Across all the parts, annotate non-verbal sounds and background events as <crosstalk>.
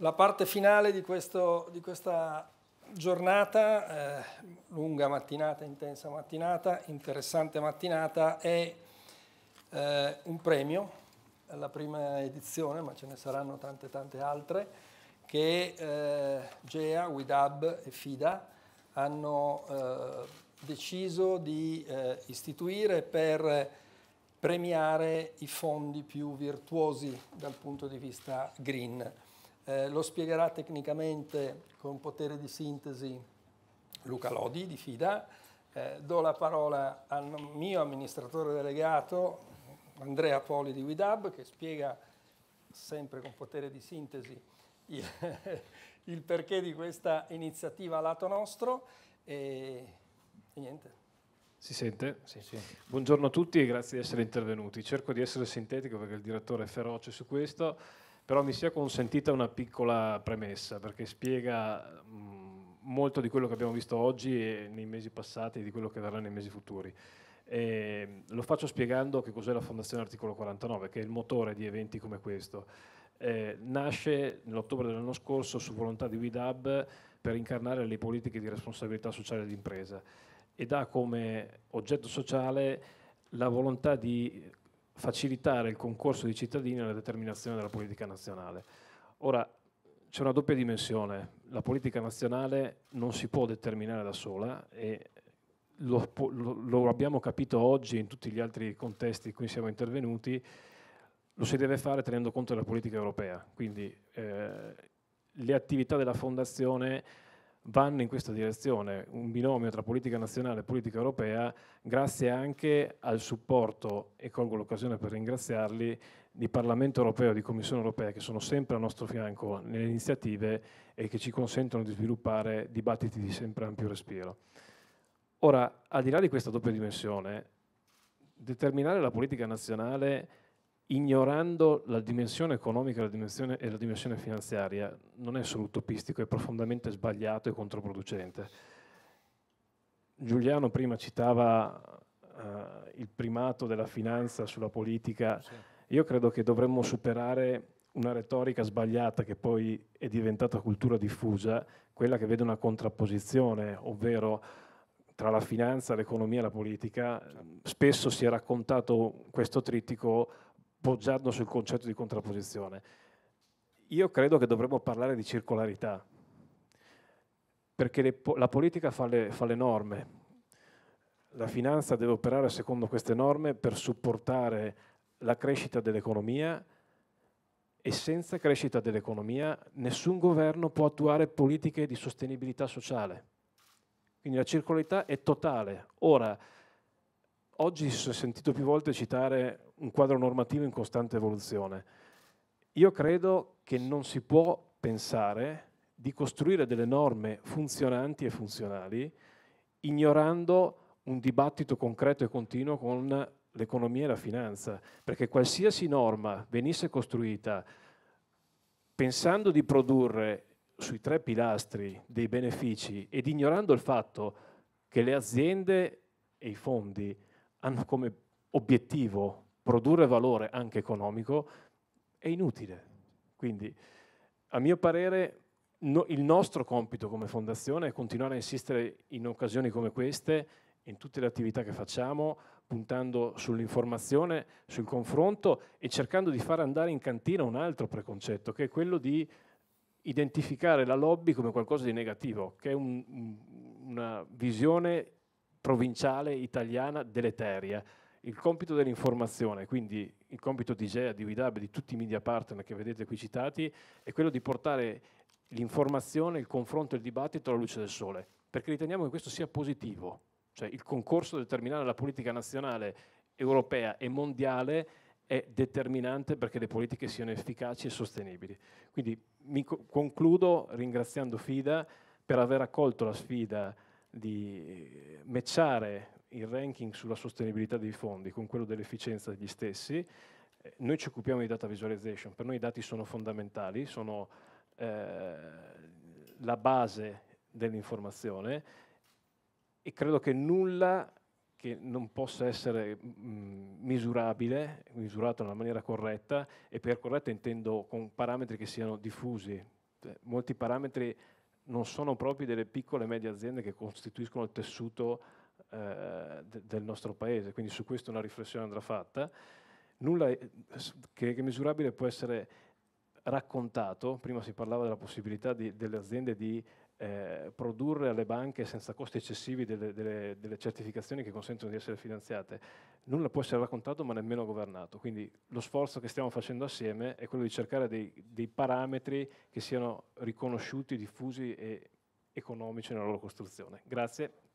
La parte finale di, questo, di questa giornata, eh, lunga mattinata, intensa mattinata, interessante mattinata, è eh, un premio, la prima edizione, ma ce ne saranno tante tante altre, che eh, GEA, WIDAB e FIDA hanno eh, deciso di eh, istituire per premiare i fondi più virtuosi dal punto di vista green. Eh, lo spiegherà tecnicamente con potere di sintesi Luca Lodi di FIDA. Eh, do la parola al mio amministratore delegato Andrea Poli di WIDAB che spiega sempre con potere di sintesi il, <laughs> il perché di questa iniziativa a lato nostro e, e niente. Si sente? Sì, sì. Buongiorno a tutti e grazie di essere intervenuti. Cerco di essere sintetico perché il direttore è feroce su questo, però mi sia consentita una piccola premessa perché spiega mh, molto di quello che abbiamo visto oggi e nei mesi passati e di quello che verrà nei mesi futuri. E lo faccio spiegando che cos'è la Fondazione Articolo 49, che è il motore di eventi come questo. Eh, nasce nell'ottobre dell'anno scorso su volontà di WIDAB per incarnare le politiche di responsabilità sociale d'impresa ed ha come oggetto sociale la volontà di facilitare il concorso dei cittadini alla determinazione della politica nazionale. Ora, c'è una doppia dimensione, la politica nazionale non si può determinare da sola e lo, lo, lo abbiamo capito oggi in tutti gli altri contesti in cui siamo intervenuti, lo si deve fare tenendo conto della politica europea, quindi eh, le attività della Fondazione vanno in questa direzione, un binomio tra politica nazionale e politica europea, grazie anche al supporto, e colgo l'occasione per ringraziarli, di Parlamento europeo e di Commissione europea che sono sempre al nostro fianco nelle iniziative e che ci consentono di sviluppare dibattiti di sempre ampio respiro. Ora, al di là di questa doppia dimensione, determinare la politica nazionale ignorando la dimensione economica la dimensione, e la dimensione finanziaria non è solo utopistico, è profondamente sbagliato e controproducente. Giuliano prima citava uh, il primato della finanza sulla politica. Sì. Io credo che dovremmo superare una retorica sbagliata che poi è diventata cultura diffusa, quella che vede una contrapposizione, ovvero tra la finanza, l'economia e la politica. Spesso si è raccontato questo trittico poggiando sul concetto di contrapposizione. Io credo che dovremmo parlare di circolarità, perché le, la politica fa le, fa le norme, la finanza deve operare secondo queste norme per supportare la crescita dell'economia e senza crescita dell'economia nessun governo può attuare politiche di sostenibilità sociale. Quindi la circolarità è totale. Ora, oggi si è sentito più volte citare un quadro normativo in costante evoluzione. Io credo che non si può pensare di costruire delle norme funzionanti e funzionali ignorando un dibattito concreto e continuo con l'economia e la finanza, perché qualsiasi norma venisse costruita pensando di produrre sui tre pilastri dei benefici ed ignorando il fatto che le aziende e i fondi hanno come obiettivo produrre valore anche economico, è inutile. Quindi, a mio parere, no, il nostro compito come fondazione è continuare a insistere in occasioni come queste, in tutte le attività che facciamo, puntando sull'informazione, sul confronto e cercando di far andare in cantina un altro preconcetto, che è quello di identificare la lobby come qualcosa di negativo, che è un, una visione provinciale italiana deleteria. Il compito dell'informazione, quindi il compito di GEA, di WIDAB, di tutti i media partner che vedete qui citati, è quello di portare l'informazione, il confronto e il dibattito alla luce del sole, perché riteniamo che questo sia positivo, cioè il concorso determinare la politica nazionale, europea e mondiale è determinante perché le politiche siano efficaci e sostenibili. Quindi mi co concludo ringraziando FIDA per aver accolto la sfida di matchare il ranking sulla sostenibilità dei fondi con quello dell'efficienza degli stessi. Eh, noi ci occupiamo di data visualization, per noi i dati sono fondamentali, sono eh, la base dell'informazione e credo che nulla che non possa essere mh, misurabile, misurato nella maniera corretta, e per corretta intendo con parametri che siano diffusi molti parametri non sono proprio delle piccole e medie aziende che costituiscono il tessuto eh, de del nostro paese, quindi su questo una riflessione andrà fatta. Nulla che, è misurabile può essere raccontato, prima si parlava della possibilità di, delle aziende di eh, produrre alle banche senza costi eccessivi delle, delle, delle, certificazioni che consentono di essere finanziate. Nulla può essere raccontato ma nemmeno governato, quindi lo sforzo che stiamo facendo assieme è quello di cercare dei, dei parametri che siano riconosciuti, diffusi e economici nella loro costruzione. Grazie.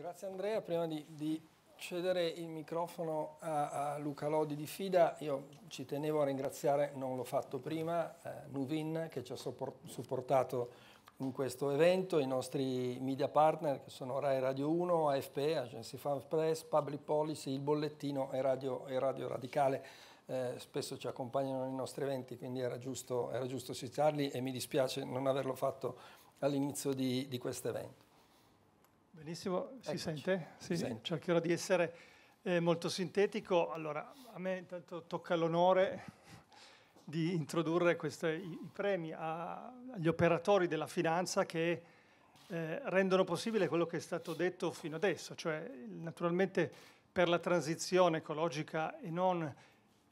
Grazie Andrea, prima di, di cedere il microfono a, a, Luca Lodi di Fida, io ci tenevo a ringraziare, non l'ho fatto prima, eh, Nuvin che ci ha supportato in questo evento, i nostri media partner che sono Rai Radio 1, AFP, Agency Farm Press, Public Policy, Il Bollettino e Radio, e Radio Radicale. Eh, spesso ci accompagnano nei nostri eventi, quindi era giusto, era giusto citarli e mi dispiace non averlo fatto all'inizio di, di questo evento. Benissimo, si Eccoci. sente? Sì, sente. cercherò di essere eh, molto sintetico. Allora, a me intanto tocca l'onore di introdurre questi, i, i premi a, agli operatori della finanza che eh, rendono possibile quello che è stato detto fino adesso, cioè naturalmente per la transizione ecologica e non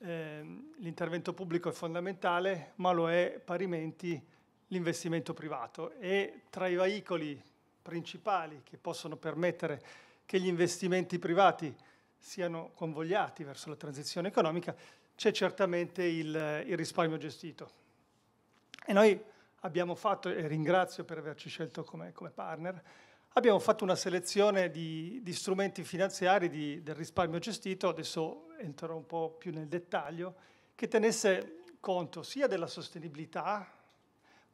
eh, l'intervento pubblico è fondamentale, ma lo è parimenti l'investimento privato e tra i veicoli principali che possono permettere che gli investimenti privati siano convogliati verso la transizione economica c'è certamente il, il risparmio gestito. E noi abbiamo fatto, e ringrazio per averci scelto come, come partner, abbiamo fatto una selezione di, di strumenti finanziari di, del risparmio gestito, adesso entrerò un po' più nel dettaglio, che tenesse conto sia della sostenibilità,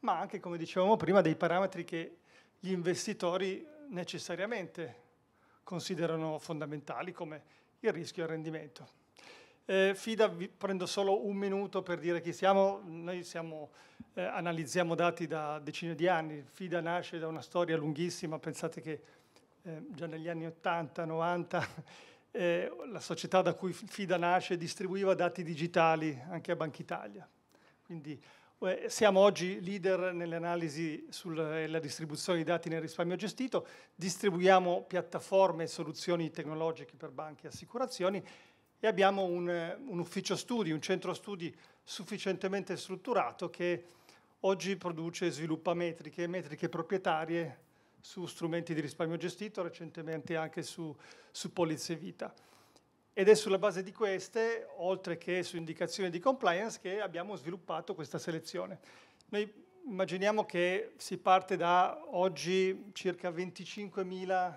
ma anche, come dicevamo prima, dei parametri che gli investitori necessariamente considerano fondamentali, come il rischio e il rendimento. Eh, FIDA, vi prendo solo un minuto per dire chi siamo. Noi siamo, eh, analizziamo dati da decine di anni. FIDA nasce da una storia lunghissima, pensate che eh, già negli anni 80, 90, <laughs> eh, la società da cui FIDA nasce distribuiva dati digitali anche a Banca Italia. Quindi siamo oggi leader nelle analisi sulla distribuzione di dati nel risparmio gestito, distribuiamo piattaforme e soluzioni tecnologiche per banche e assicurazioni e abbiamo un, un ufficio studi, un centro studi sufficientemente strutturato che oggi produce e sviluppa metriche, metriche proprietarie su strumenti di risparmio gestito, recentemente anche su, su polizze vita. Ed è sulla base di queste, oltre che su indicazioni di compliance, che abbiamo sviluppato questa selezione. Noi immaginiamo che si parte da oggi circa 25.000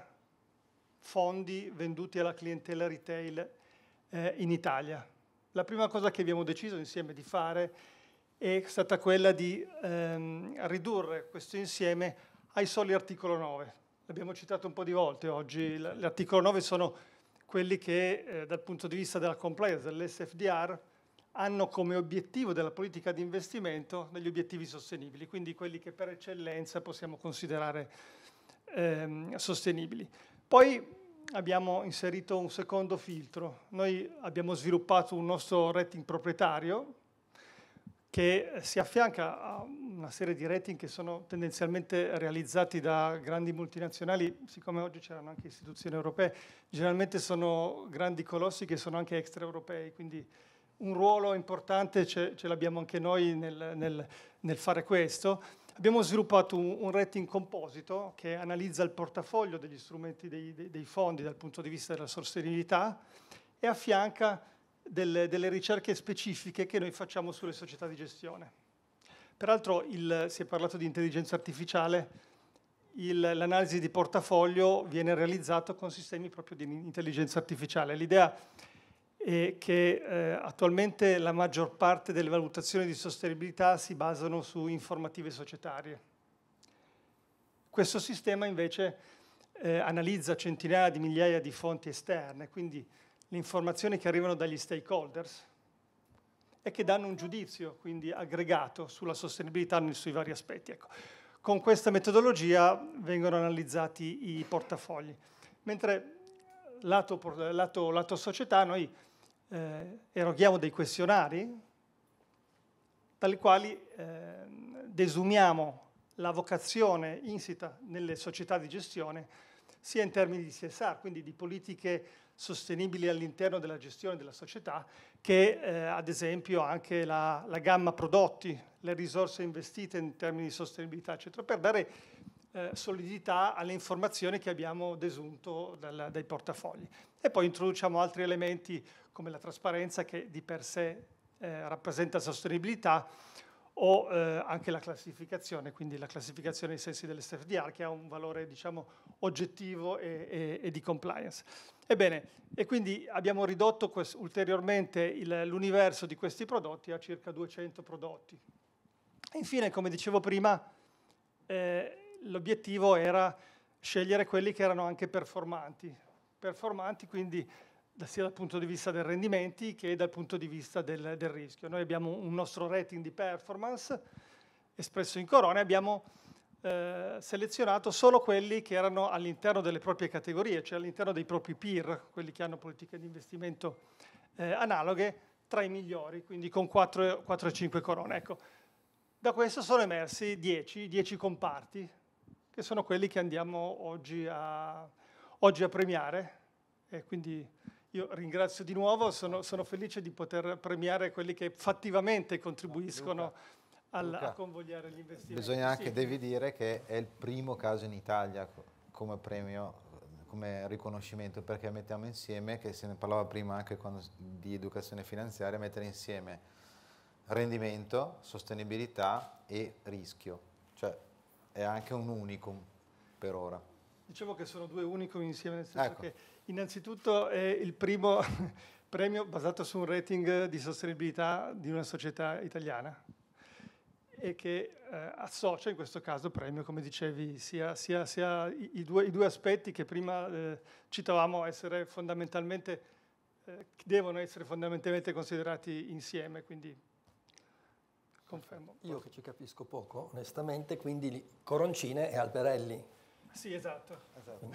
fondi venduti alla clientela retail eh, in Italia. La prima cosa che abbiamo deciso insieme di fare è stata quella di ehm, ridurre questo insieme ai soli articolo 9. L'abbiamo citato un po' di volte oggi, l'articolo 9 sono quelli che eh, dal punto di vista della compliance, dell'SFDR, hanno come obiettivo della politica di investimento degli obiettivi sostenibili, quindi quelli che per eccellenza possiamo considerare ehm, sostenibili. Poi abbiamo inserito un secondo filtro. Noi abbiamo sviluppato un nostro rating proprietario che si affianca a una serie di rating che sono tendenzialmente realizzati da grandi multinazionali, siccome oggi c'erano anche istituzioni europee, generalmente sono grandi colossi che sono anche extraeuropei, quindi un ruolo importante ce, ce l'abbiamo anche noi nel, nel, nel fare questo. Abbiamo sviluppato un, un, rating composito che analizza il portafoglio degli strumenti dei, dei, dei fondi dal punto di vista della sostenibilità e affianca delle, delle, ricerche specifiche che noi facciamo sulle società di gestione. Peraltro il, si è parlato di intelligenza artificiale, il, l'analisi di portafoglio viene realizzato con sistemi proprio di intelligenza artificiale. L'idea e che eh, attualmente la maggior parte delle valutazioni di sostenibilità si basano su informative societarie. Questo sistema invece eh, analizza centinaia di migliaia di fonti esterne, quindi le informazioni che arrivano dagli stakeholders e che danno un giudizio, quindi aggregato, sulla sostenibilità nei suoi vari aspetti. Ecco. Con questa metodologia vengono analizzati i portafogli. Mentre lato, lato, lato società noi eh, eroghiamo dei questionari dalle quali eh, desumiamo la vocazione insita nelle società di gestione, sia in termini di CSR, quindi di politiche sostenibili all'interno della gestione della società, che eh, ad esempio anche la, la, gamma prodotti, le risorse investite in termini di sostenibilità, eccetera, per dare eh, solidità alle informazioni che abbiamo desunto dal, dai portafogli. E poi introduciamo altri elementi come la trasparenza che di per sé eh, rappresenta sostenibilità o eh, anche la classificazione, quindi la classificazione ai sensi dell'SFDR che ha un valore diciamo, oggettivo e, e, e, di compliance. Ebbene, e quindi abbiamo ridotto ulteriormente l'universo di questi prodotti a circa 200 prodotti. Infine, come dicevo prima, eh, l'obiettivo era scegliere quelli che erano anche performanti. Performanti quindi sia dal punto di vista dei rendimenti che dal punto di vista del, del rischio. Noi abbiamo un nostro rating di performance espresso in corona abbiamo eh, selezionato solo quelli che erano all'interno delle proprie categorie, cioè all'interno dei propri peer, quelli che hanno politiche di investimento eh, analoghe, tra i migliori, quindi con 4, 4 e 5 corone. Ecco, da questo sono emersi 10, 10 comparti, che sono quelli che andiamo oggi a, oggi a premiare. E quindi io ringrazio di nuovo, sono, sono, felice di poter premiare quelli che fattivamente contribuiscono al, Luca, a convogliare gli investimenti. Bisogna anche, sì. devi dire che è il primo caso in Italia come premio, come riconoscimento, perché mettiamo insieme, che se ne parlava prima anche quando, di educazione finanziaria, mettere insieme rendimento, sostenibilità e rischio. Cioè è anche un unicum per ora. Dicevo che sono due unicum insieme, nel senso ecco. che Innanzitutto è il primo <laughs> premio basato su un rating di sostenibilità di una società italiana e che eh, associa in questo caso premio, come dicevi, sia, sia, sia i, due, i, due, aspetti che prima eh, citavamo essere fondamentalmente, eh, devono essere fondamentalmente considerati insieme, quindi confermo. Io che ci capisco poco, onestamente, quindi coroncine e alberelli. Sì, esatto. esatto.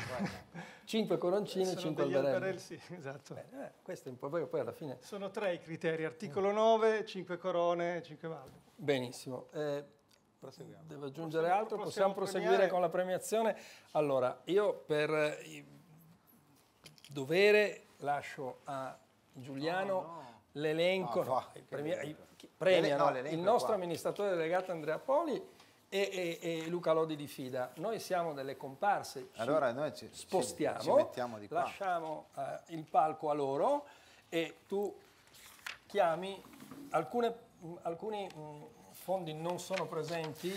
5 <laughs> coroncini, 5 alberelli. alberelli. Sì, esatto. Beh, eh, questo è un po' poi, poi alla fine... Sono tre i criteri, articolo 9, 5 corone, 5 valve. Benissimo. Eh, devo aggiungere altro? Possiamo, proseguire premiare. con la premiazione? Allora, io per eh, dovere lascio a Giuliano no, no. l'elenco, no, premia, premiano no, il nostro amministratore delegato Andrea Poli e, e, e, Luca Lodi di Fida. Noi siamo delle comparse, ci allora noi ci, spostiamo, ci, ci mettiamo di qua. lasciamo uh, il palco a loro e tu chiami, alcune, alcuni mh, fondi non sono presenti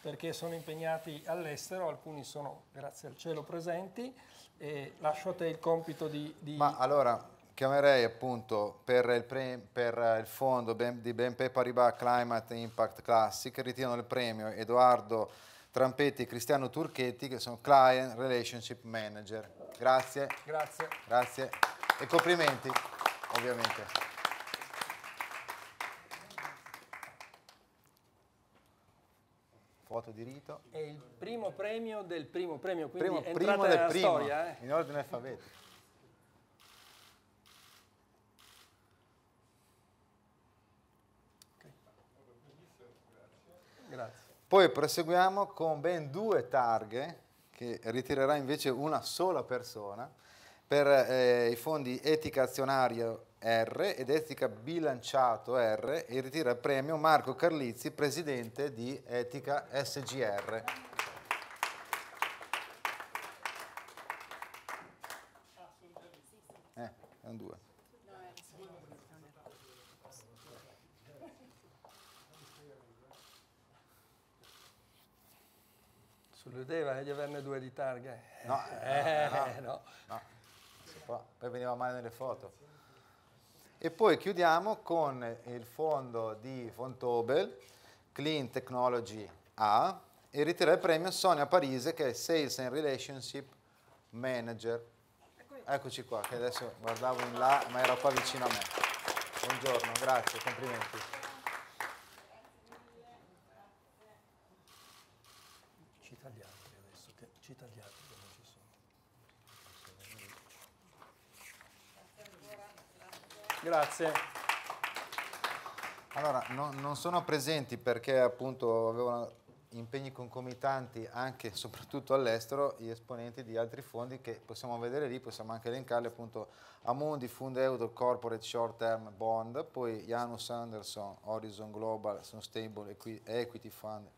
perché sono impegnati all'estero, alcuni sono grazie al cielo presenti e lascio a te il compito di... di... Ma allora chiamerei appunto per il, pre, per il fondo di BNP Paribas Climate Impact Classic, ritirano il premio Edoardo Trampetti e Cristiano Turchetti che sono Client Relationship Manager. Grazie. Grazie. Grazie. E complimenti, ovviamente. Foto di rito. È il primo premio del primo premio, quindi primo, primo del primo, storia. Eh? In ordine alfabetico. Poi proseguiamo con ben due targhe che ritirerà invece una sola persona per eh, i fondi Etica Azionario R ed Etica Bilanciato R e ritira il premio Marco Carlizzi, presidente di Etica SGR. Eh, sono due. Sull'idea di averne due di targhe. No, eh, no, no, no. no. Poi veniva male nelle foto. E poi chiudiamo con il fondo di Fontobel, Clean Technology A, e ritira il premio Sonia Parise che è Sales and Relationship Manager. Eccoci qua, che adesso guardavo in là, ma era qua vicino a me. Buongiorno, grazie, complimenti. Grazie. Allora, no, non sono presenti perché appunto avevano impegni concomitanti anche e soprattutto all'estero gli esponenti di altri fondi che possiamo vedere lì, possiamo anche elencarli appunto Amundi, Fund Euro Corporate Short Term Bond, poi Janus Anderson, Horizon Global Sustainable Equity Fund,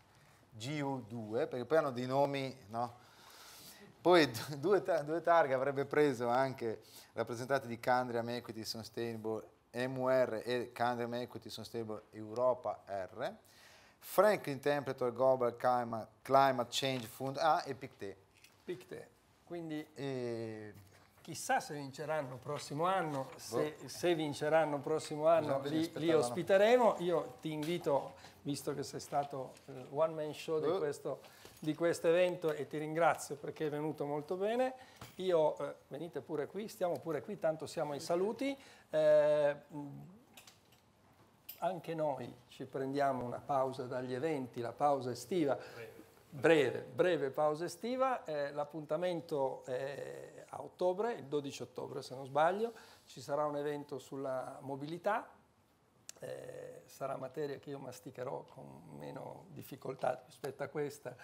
GU2, perché poi hanno dei nomi, no? Poi <laughs> due, due targhe avrebbe preso anche rappresentanti di Candriam Equity Sustainable MUR e Candriam Equity Sustainable Europa R. Franklin Temperature Global Climate, Climate Change Fund A e PICTE. PICTE, quindi e... chissà se vinceranno il prossimo anno, se, boh. se vinceranno il prossimo anno li, li, ospiteremo. Io ti invito, visto che sei stato il one man show di, boh. questo, di questo evento e ti ringrazio perché è venuto molto bene. Io, eh, venite pure qui, stiamo pure qui, tanto siamo ai saluti. Eh, anche noi ci prendiamo una pausa dagli eventi, la pausa estiva, breve, breve pausa estiva, eh, l'appuntamento è a ottobre, il 12 ottobre se non sbaglio, ci sarà un evento sulla mobilità, eh, sarà materia che io masticherò con meno difficoltà rispetto a questa,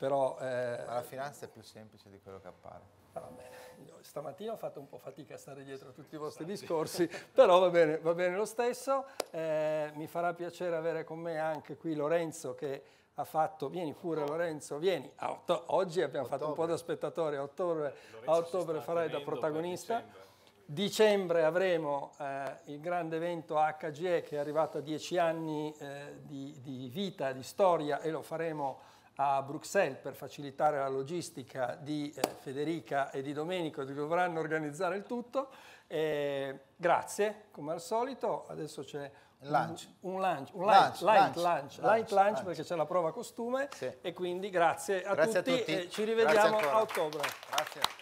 però... Eh, Ma la finanza è più semplice di quello che appare. Va bene, Io stamattina ho fatto un po' fatica a stare dietro a tutti i vostri discorsi, però va bene, va bene lo stesso. Eh, mi farà piacere avere con me anche qui Lorenzo che ha fatto, vieni pure Lorenzo, vieni, otto, oggi abbiamo ottobre. fatto un po' da spettatore, a ottobre, a ottobre farai da protagonista. Dicembre. dicembre avremo eh, il grande evento HGE che è arrivato a dieci anni eh, di, di vita, di storia e lo faremo a Bruxelles per facilitare la logistica di eh, Federica e di Domenico che dovranno organizzare il tutto. Eh, grazie, come al solito. Adesso c'è lunch. Un, un, lunch, un light lunch, light lunch, lunch, light lunch, lunch perché c'è la prova costume sì. e quindi grazie a grazie tutti, a tutti. ci rivediamo a ottobre. Grazie.